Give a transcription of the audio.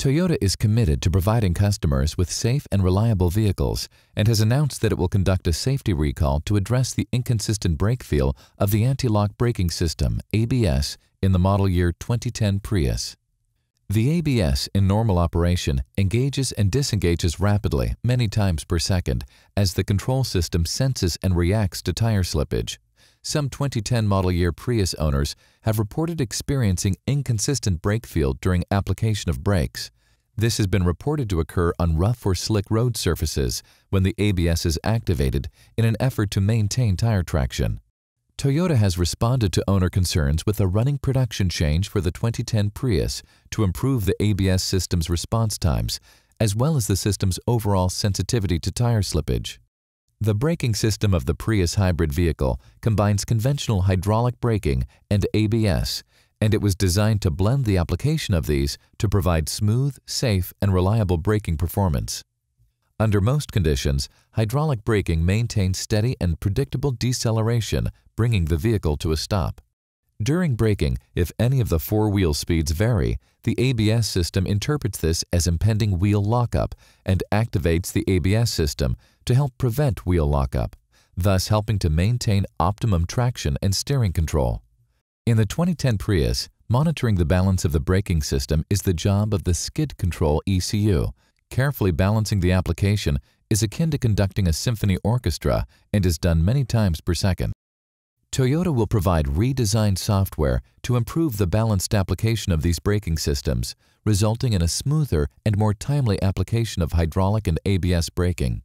Toyota is committed to providing customers with safe and reliable vehicles and has announced that it will conduct a safety recall to address the inconsistent brake feel of the anti-lock braking system, ABS, in the model year 2010 Prius. The ABS in normal operation engages and disengages rapidly many times per second as the control system senses and reacts to tire slippage. Some 2010 model year Prius owners have reported experiencing inconsistent brake feel during application of brakes. This has been reported to occur on rough or slick road surfaces when the ABS is activated in an effort to maintain tire traction. Toyota has responded to owner concerns with a running production change for the 2010 Prius to improve the ABS system's response times, as well as the system's overall sensitivity to tire slippage. The braking system of the Prius hybrid vehicle combines conventional hydraulic braking and ABS, and it was designed to blend the application of these to provide smooth, safe, and reliable braking performance. Under most conditions, hydraulic braking maintains steady and predictable deceleration, bringing the vehicle to a stop. During braking, if any of the four wheel speeds vary, the ABS system interprets this as impending wheel lockup and activates the ABS system to help prevent wheel lockup, thus helping to maintain optimum traction and steering control. In the 2010 Prius, monitoring the balance of the braking system is the job of the skid control ECU. Carefully balancing the application is akin to conducting a symphony orchestra and is done many times per second. Toyota will provide redesigned software to improve the balanced application of these braking systems, resulting in a smoother and more timely application of hydraulic and ABS braking.